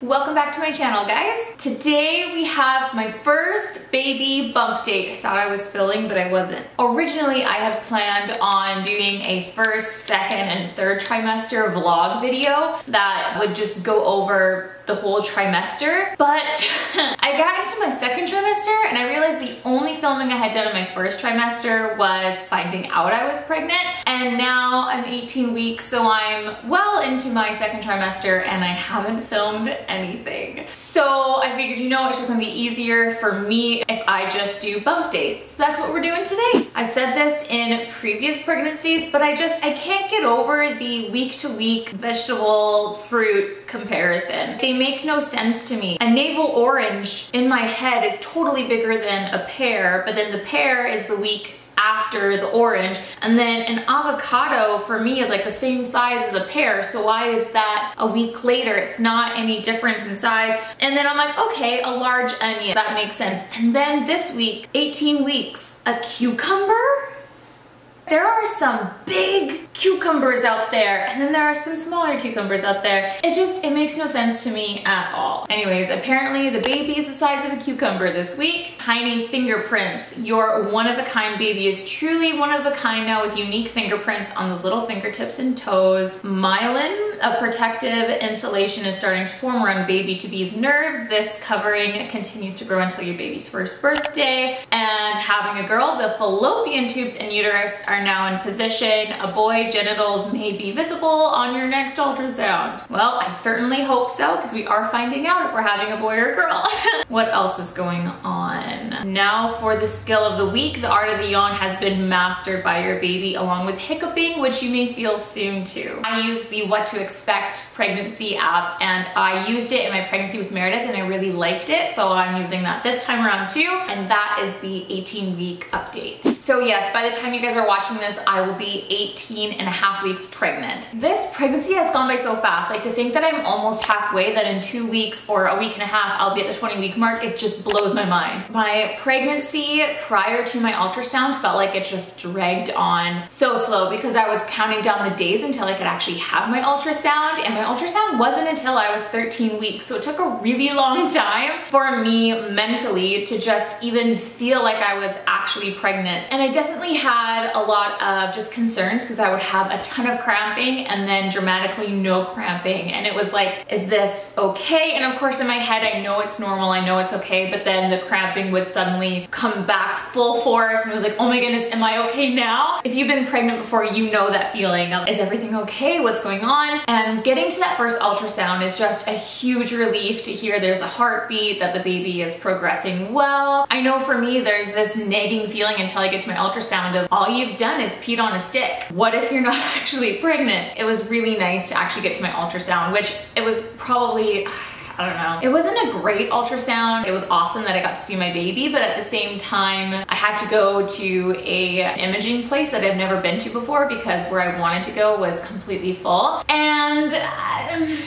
Welcome back to my channel, guys. Today we have my first baby bump date. I thought I was spilling, but I wasn't. Originally, I had planned on doing a first, second, and third trimester vlog video that would just go over the whole trimester, but I got into my second trimester and I realized the only filming I had done in my first trimester was finding out I was pregnant. And now I'm 18 weeks, so I'm well into my second trimester and I haven't filmed anything. So I figured, you know, it's just gonna be easier for me if I just do bump dates. That's what we're doing today. I've said this in previous pregnancies, but I just, I can't get over the week to week vegetable fruit comparison. They make no sense to me. A navel orange in my head is totally bigger than a pear, but then the pear is the week after the orange. And then an avocado for me is like the same size as a pear. So why is that a week later? It's not any difference in size. And then I'm like, okay, a large onion. That makes sense. And then this week, 18 weeks, a cucumber? There are some big cucumbers out there and then there are some smaller cucumbers out there. It just, it makes no sense to me at all. Anyways, apparently the baby is the size of a cucumber this week. Tiny fingerprints. Your one-of-a-kind baby is truly one of a kind now with unique fingerprints on those little fingertips and toes. Myelin, a protective insulation is starting to form around baby to be's nerves. This covering continues to grow until your baby's first birthday. And having a girl, the fallopian tubes and uterus are are now in position. A boy genitals may be visible on your next ultrasound. Well, I certainly hope so because we are finding out if we're having a boy or a girl. what else is going on? Now for the skill of the week, the art of the yawn has been mastered by your baby along with hiccuping, which you may feel soon too. I use the What to Expect pregnancy app and I used it in my pregnancy with Meredith and I really liked it. So I'm using that this time around too. And that is the 18 week update. So yes, by the time you guys are watching watching this, I will be 18 and a half weeks pregnant. This pregnancy has gone by so fast. Like to think that I'm almost halfway, that in two weeks or a week and a half, I'll be at the 20 week mark, it just blows my mind. My pregnancy prior to my ultrasound felt like it just dragged on so slow because I was counting down the days until I could actually have my ultrasound and my ultrasound wasn't until I was 13 weeks. So it took a really long time for me mentally to just even feel like I was actually pregnant. And I definitely had a lot of just concerns because I would have a ton of cramping and then dramatically no cramping. And it was like, is this okay? And of course in my head, I know it's normal, I know it's okay, but then the cramping would suddenly come back full force and it was like, oh my goodness, am I okay now? If you've been pregnant before, you know that feeling of, is everything okay? What's going on? And getting to that first ultrasound is just a huge relief to hear there's a heartbeat, that the baby is progressing well. I know for me, there's this nagging feeling until I get to my ultrasound of all you've done is peed on a stick. What if you're not actually pregnant? It was really nice to actually get to my ultrasound, which it was probably, I don't know. It wasn't a great ultrasound. It was awesome that I got to see my baby, but at the same time, I had to go to a imaging place that I've never been to before because where I wanted to go was completely full. And um,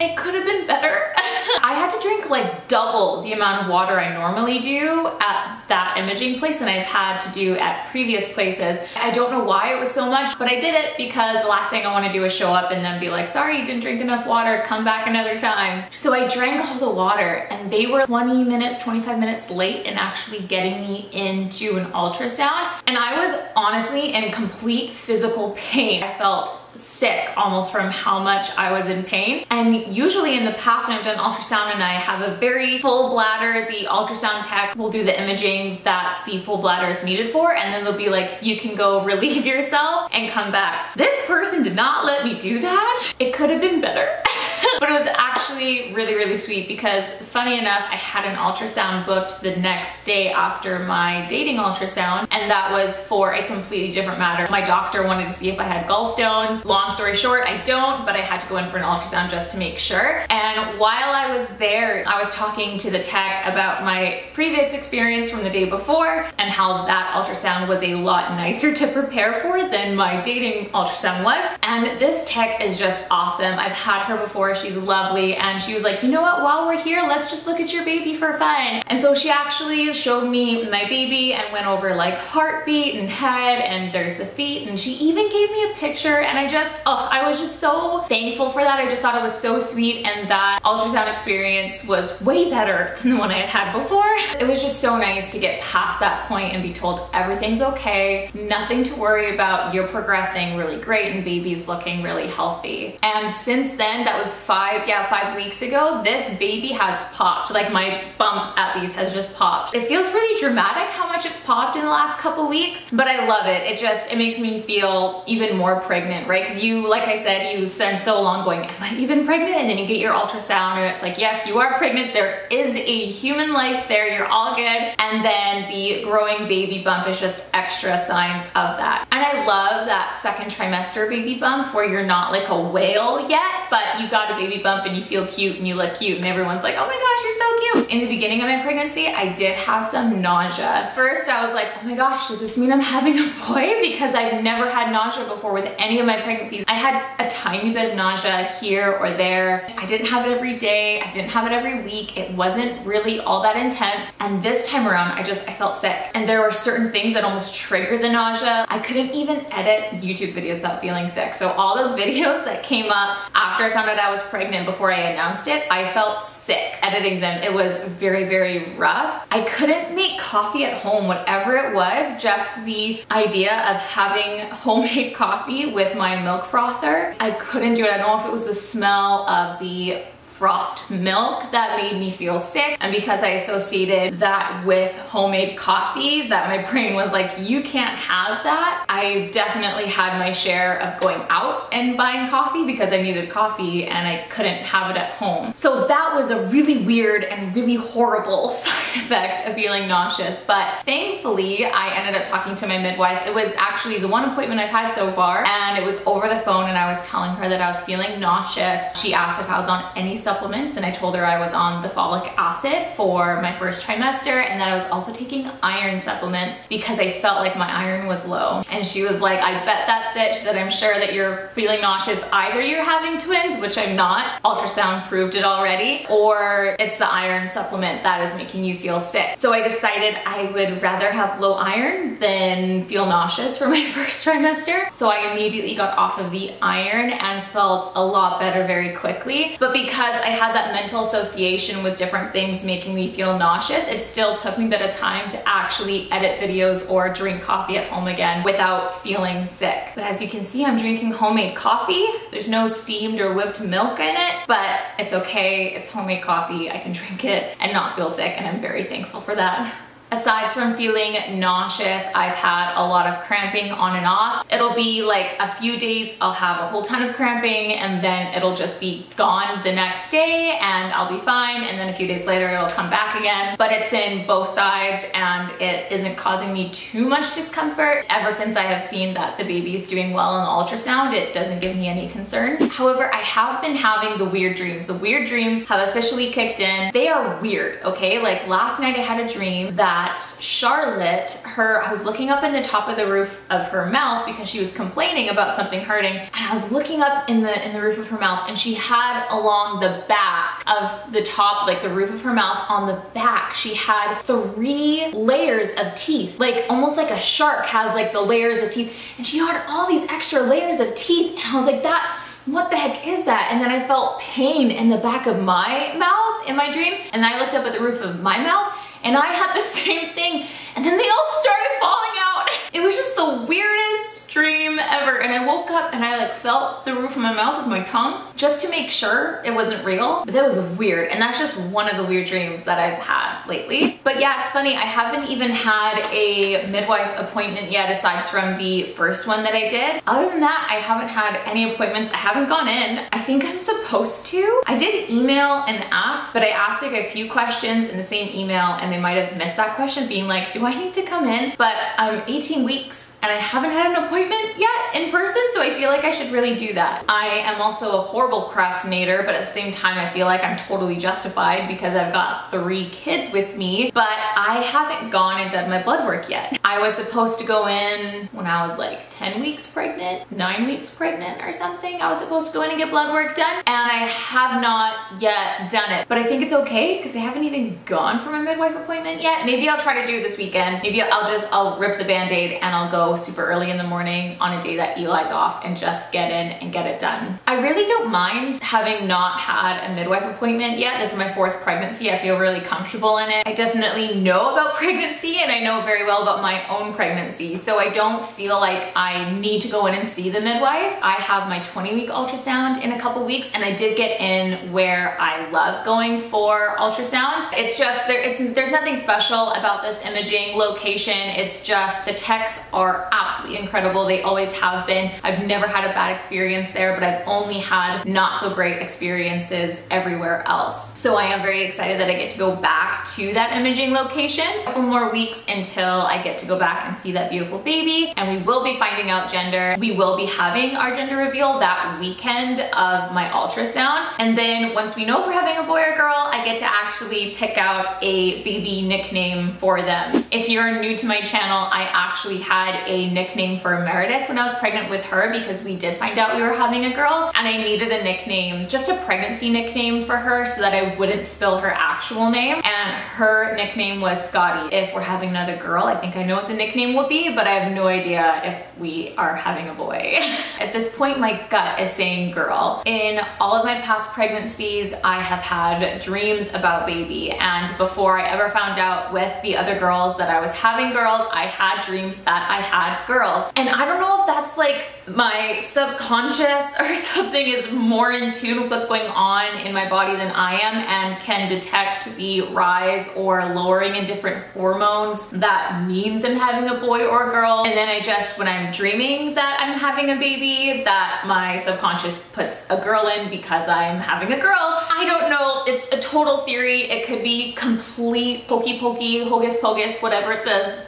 it could have been better. I had to drink like double the amount of water I normally do at that imaging place and I've had to do at previous places. I don't know why it was so much, but I did it because the last thing I want to do is show up and then be like, sorry, you didn't drink enough water, come back another time. So I drank all the water and they were 20 minutes, 25 minutes late in actually getting me into an ultrasound. And I was honestly in complete physical pain. I felt sick almost from how much I was in pain. And usually in the past when I've done ultrasound and I have a very full bladder, the ultrasound tech will do the imaging that the full bladder is needed for and then they'll be like, you can go relieve yourself and come back. This person did not let me do that. It could have been better. but it was actually really, really sweet because funny enough, I had an ultrasound booked the next day after my dating ultrasound and that was for a completely different matter. My doctor wanted to see if I had gallstones. Long story short, I don't, but I had to go in for an ultrasound just to make sure. And while I was there, I was talking to the tech about my previous experience from the day before and how that ultrasound was a lot nicer to prepare for than my dating ultrasound was. And this tech is just awesome. I've had her before She's lovely. And she was like, you know what, while we're here, let's just look at your baby for fun. And so she actually showed me my baby and went over like heartbeat and head and there's the feet. And she even gave me a picture and I just, oh, I was just so thankful for that. I just thought it was so sweet and that ultrasound experience was way better than the one I had had before. It was just so nice to get past that point and be told everything's okay, nothing to worry about, you're progressing really great and baby's looking really healthy. And since then, that was five, yeah, five weeks ago, this baby has popped. Like my bump at least has just popped. It feels really dramatic how much it's popped in the last couple weeks, but I love it. It just, it makes me feel even more pregnant, right? Because you, like I said, you spend so long going, am I even pregnant? And then you get your ultrasound and it's like, yes, you are pregnant. There is a human life there. You're all good. And then the growing baby bump is just extra signs of that. And I love that second trimester baby bump where you're not like a whale yet, but you got a baby bump and you feel cute and you look cute and everyone's like, oh my gosh, you're so cute. In the beginning of my pregnancy, I did have some nausea. First, I was like, oh my gosh, does this mean I'm having a boy? Because I've never had nausea before with any of my pregnancies. I had a tiny bit of nausea here or there. I didn't have it every day. I didn't have it every week. It wasn't really all that intense. And this time around, I just, I felt sick. And there were certain things that almost triggered the nausea. I couldn't even edit YouTube videos without feeling sick. So all those videos that came up after I found out I was pregnant before I announced it, I felt sick editing them. It was very, very rough. I couldn't make coffee at home, whatever it was, just the idea of having homemade coffee with my milk frother. I couldn't do it. I don't know if it was the smell of the frothed milk that made me feel sick. And because I associated that with homemade coffee, that my brain was like, you can't have that. I definitely had my share of going out and buying coffee because I needed coffee and I couldn't have it at home. So that was a really weird and really horrible side effect of feeling nauseous. But thankfully, I ended up talking to my midwife. It was actually the one appointment I've had so far and it was over the phone and I was telling her that I was feeling nauseous. She asked if I was on any supplements and I told her I was on the folic acid for my first trimester and that I was also taking iron supplements because I felt like my iron was low. And she was like, I bet that's it. She said, I'm sure that you're feeling nauseous. Either you're having twins, which I'm not, ultrasound proved it already, or it's the iron supplement that is making you feel sick. So I decided I would rather have low iron than feel nauseous for my first trimester. So I immediately got off of the iron and felt a lot better very quickly. But because because I had that mental association with different things making me feel nauseous, it still took me a bit of time to actually edit videos or drink coffee at home again without feeling sick. But as you can see, I'm drinking homemade coffee. There's no steamed or whipped milk in it, but it's okay. It's homemade coffee. I can drink it and not feel sick, and I'm very thankful for that. Aside from feeling nauseous, I've had a lot of cramping on and off. It'll be like a few days, I'll have a whole ton of cramping and then it'll just be gone the next day and I'll be fine. And then a few days later, it'll come back again. But it's in both sides and it isn't causing me too much discomfort. Ever since I have seen that the baby is doing well on the ultrasound, it doesn't give me any concern. However, I have been having the weird dreams. The weird dreams have officially kicked in. They are weird, okay? Like last night I had a dream that that Charlotte, her, I was looking up in the top of the roof of her mouth because she was complaining about something hurting. And I was looking up in the, in the roof of her mouth and she had along the back of the top, like the roof of her mouth on the back, she had three layers of teeth, like almost like a shark has like the layers of teeth. And she had all these extra layers of teeth. And I was like, that, what the heck is that? And then I felt pain in the back of my mouth in my dream. And I looked up at the roof of my mouth and I had the same thing. And then they all started falling out. It was just the weirdest dream ever. And I woke up and I like felt the roof of my mouth with my tongue just to make sure it wasn't real. But that was weird and that's just one of the weird dreams that I've had lately. But yeah, it's funny, I haven't even had a midwife appointment yet aside from the first one that I did. Other than that, I haven't had any appointments. I haven't gone in. I think I'm supposed to. I did email and ask, but I asked like a few questions in the same email and they might have missed that question being like, do I need to come in? But I'm 18 weeks and I haven't had an appointment yet in person, so I feel like I should really do that. I am also a horror horrible procrastinator, but at the same time, I feel like I'm totally justified because I've got three kids with me, but I haven't gone and done my blood work yet. I was supposed to go in when I was like 10 weeks pregnant, nine weeks pregnant or something. I was supposed to go in and get blood work done and I have not yet done it, but I think it's okay because I haven't even gone for my midwife appointment yet. Maybe I'll try to do this weekend. Maybe I'll just, I'll rip the band-aid and I'll go super early in the morning on a day that Eli's off and just get in and get it done. I really don't mind having not had a midwife appointment yet. This is my fourth pregnancy. I feel really comfortable in it. I definitely know about pregnancy and I know very well about my own pregnancy. So I don't feel like I need to go in and see the midwife. I have my 20 week ultrasound in a couple weeks and I did get in where I love going for ultrasounds. It's just, there, it's, there's nothing special about this imaging location. It's just the techs are absolutely incredible. They always have been. I've never had a bad experience there, but I've only had not so great experiences everywhere else. So I am very excited that I get to go back to that imaging location. A couple more weeks until I get to go back and see that beautiful baby and we will be finding out gender. We will be having our gender reveal that weekend of my ultrasound. And then once we know we're having a boy or girl, I get to actually pick out a baby nickname for them. If you're new to my channel, I actually had a nickname for Meredith when I was pregnant with her because we did find out we were having a girl and I needed a nickname, just a pregnancy nickname for her so that I wouldn't spill her actual name. And her nickname was Scotty. If we're having another girl, I think I know what the nickname would be, but I have no idea if we are having a boy. At this point, my gut is saying girl. In all of my past pregnancies, I have had dreams about baby. And before I ever found out with the other girls that I was having girls, I had dreams that I had girls. And I don't know if that's like my subconscious or something is more in tune with what's going on in my body than I am and can detect the rise or lowering in different hormones that means I'm having a boy or a girl. And then I just, when I'm dreaming that I'm having a baby, that my subconscious puts a girl in because I'm having a girl. I don't know, it's a total theory. It could be complete pokey pokey, hocus pocus, whatever the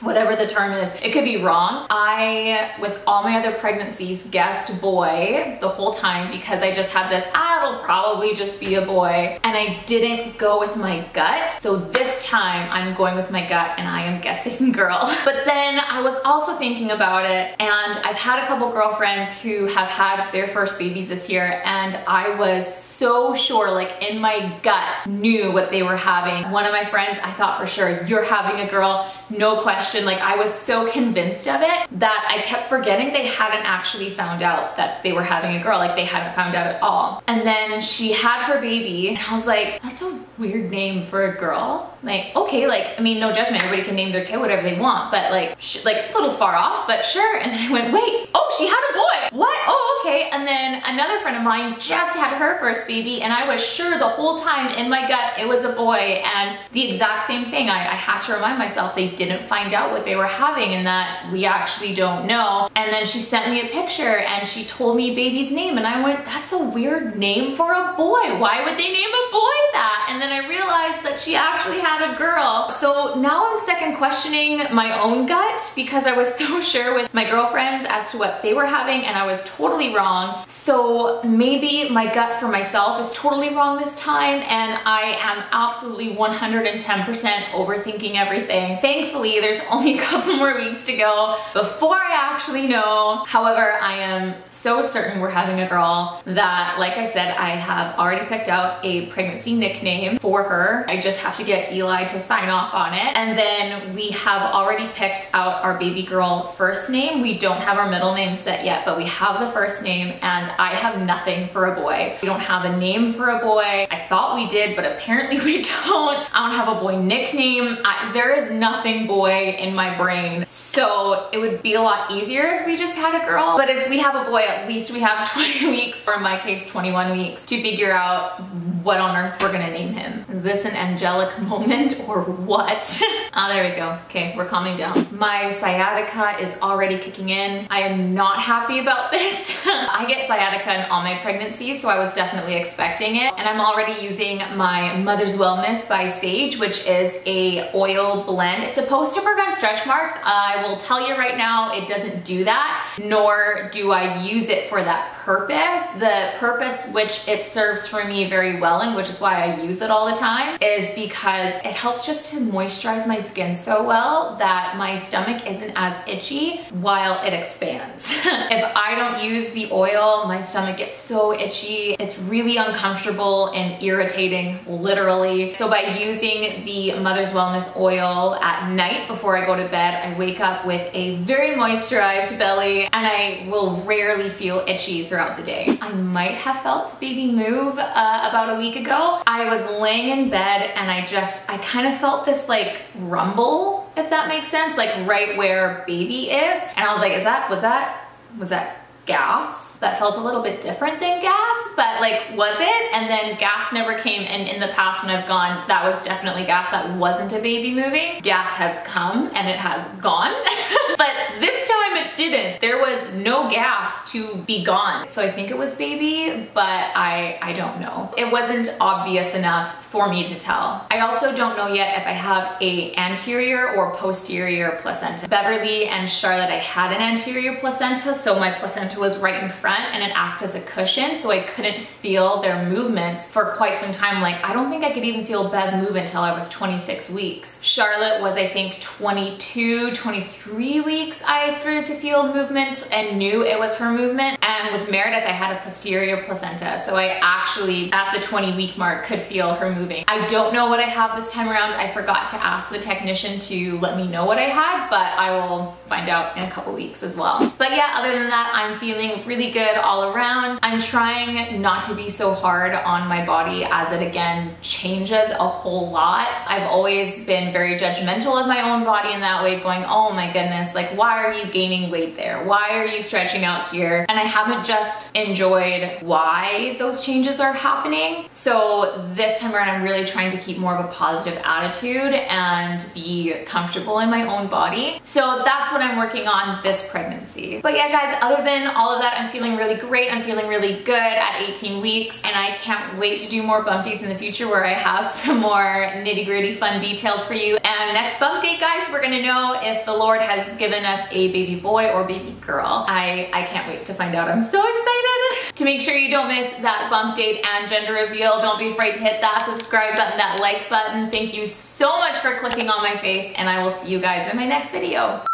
whatever the term is. It could be wrong. I, with all my other pregnancies, guessed boy the whole time because I just had this, ah, it'll probably just be a boy. And I didn't go with my gut. So this time I'm going with my gut and I am guessing girl. But then I was also thinking about it and I've had a couple girlfriends who have had their first babies this year and I was so sure, like in my gut, knew what they were having. One of my friends, I thought for sure, you're having a girl, no question question. Like I was so convinced of it that I kept forgetting they hadn't actually found out that they were having a girl. Like they hadn't found out at all. And then she had her baby and I was like, that's a weird name for a girl. Like, okay, like, I mean, no judgment. Everybody can name their kid whatever they want, but like, like a little far off, but sure. And then I went, wait, oh, she had a boy. What? Oh, okay. And then another friend of mine just had her first baby and I was sure the whole time in my gut it was a boy and the exact same thing. I, I had to remind myself they didn't find out what they were having and that we actually don't know. And then she sent me a picture and she told me baby's name and I went, that's a weird name for a boy. Why would they name a boy that? And then I realized that she actually had a girl. So now I'm second questioning my own gut because I was so sure with my girlfriends as to what they were having and I was totally wrong. So maybe my gut for myself is totally wrong this time and I am absolutely 110% overthinking everything. Thankfully, there's only a couple more weeks to go before I actually know. However, I am so certain we're having a girl that, like I said, I have already picked out a pregnancy nickname for her. I just have to get Eli to sign off on it. And then we have already picked out our baby girl first name. We don't have our middle name set yet, but we have the first name and I have nothing for a boy. We don't have a name for a boy. I thought we did, but apparently we don't. I don't have a boy nickname. I, there is nothing boy in my brain. So it would be a lot easier if we just had a girl. But if we have a boy, at least we have 20 weeks, or in my case, 21 weeks to figure out what on earth we're gonna name him. Is this an angelic moment or what? ah, there we go. Okay, we're calming down. My sciatica is already kicking in. I am not happy about this. I get sciatica in all my pregnancies, so I was definitely expecting it. And I'm already using my Mother's Wellness by Sage, which is a oil blend. It's supposed to prevent stretch marks. I will tell you right now, it doesn't do that, nor do I use it for that purpose, the purpose which it serves for me very well and which is why I use it all the time, is because it helps just to moisturize my skin so well that my stomach isn't as itchy while it expands. if I don't use the oil, my stomach gets so itchy. It's really uncomfortable and irritating, literally. So by using the Mother's Wellness oil at night before I go to bed, I wake up with a very moisturized belly and I will rarely feel itchy throughout the day. I might have felt baby move uh, about a week ago. I was laying in bed and I just, I kind of felt this like rumble, if that makes sense, like right where baby is. And I was like, is that, was that, was that gas that felt a little bit different than gas, but like, was it? And then gas never came. And in the past when I've gone, that was definitely gas that wasn't a baby moving. Gas has come and it has gone. but this time it didn't. There was no gas to be gone. So I think it was baby, but I, I don't know. It wasn't obvious enough for me to tell. I also don't know yet if I have a anterior or posterior placenta. Beverly and Charlotte, I had an anterior placenta, so my placenta was right in front and it acted as a cushion, so I couldn't feel their movements for quite some time. Like, I don't think I could even feel Bev move until I was 26 weeks. Charlotte was, I think, 22, 23 weeks I started to feel movement and knew it was her movement. And with Meredith, I had a posterior placenta, so I actually, at the 20 week mark, could feel her moving. I don't know what I have this time around. I forgot to ask the technician to let me know what I had, but I will find out in a couple weeks as well. But yeah, other than that, I'm feeling really good all around. I'm trying not to be so hard on my body as it again changes a whole lot. I've always been very judgmental of my own body in that way, going, oh my goodness, like why are you gaining weight there? Why are you stretching out here? And I haven't just enjoyed why those changes are happening. So this time around, I'm really trying to keep more of a positive attitude and be comfortable in my own body. So that's what I'm working on this pregnancy. But yeah, guys, other than all of that, I'm feeling really great. I'm feeling really good at 18 weeks and I can't wait to do more bump dates in the future where I have some more nitty gritty fun details for you. And next bump date, guys, we're gonna know if the Lord has given us a boy or baby girl. I, I can't wait to find out. I'm so excited. To make sure you don't miss that bump date and gender reveal, don't be afraid to hit that subscribe button, that like button. Thank you so much for clicking on my face and I will see you guys in my next video.